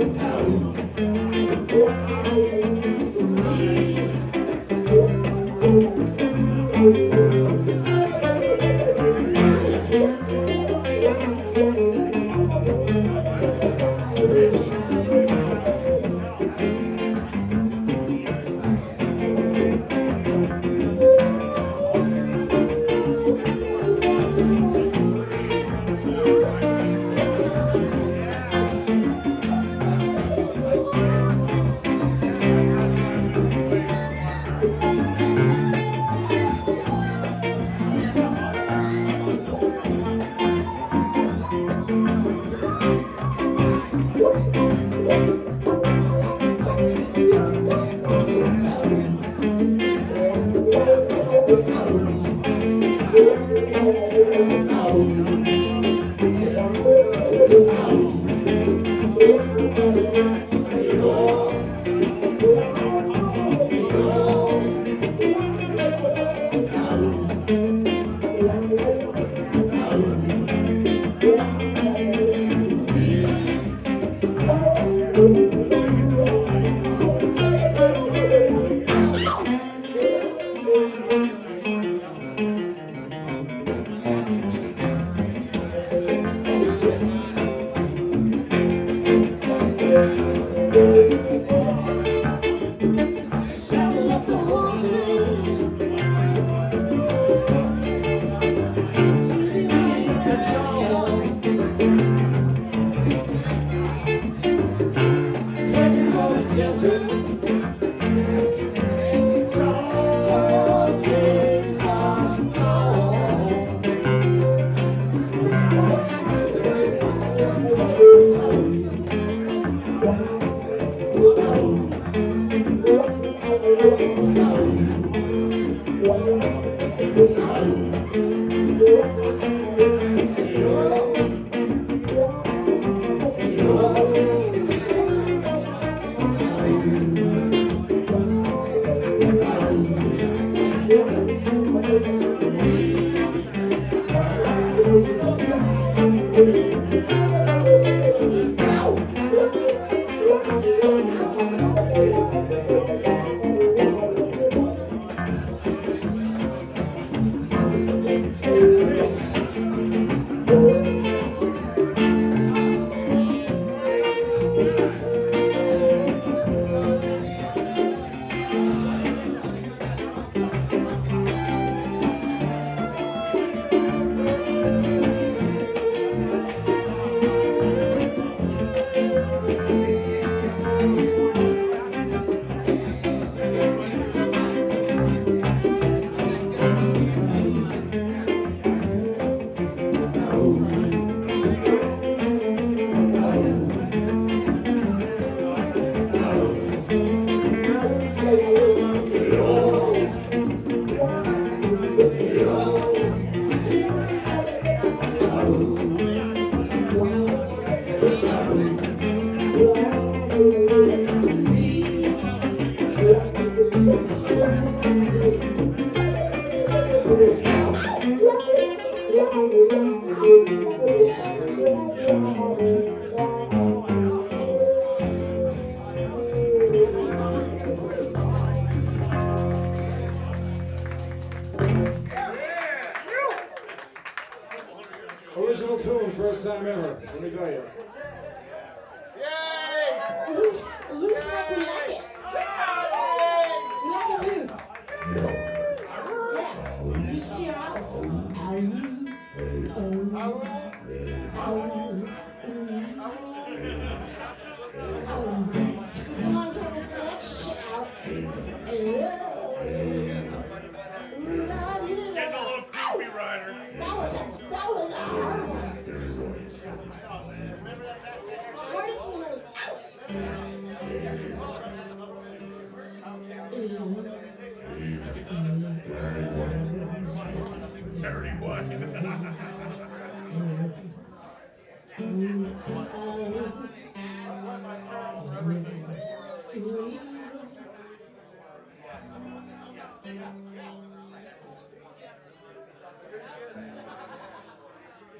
아유. Original tune, first time ever, let me tell you. Took us a long time to figure that shit out. That was a, that was a hard one. واحد.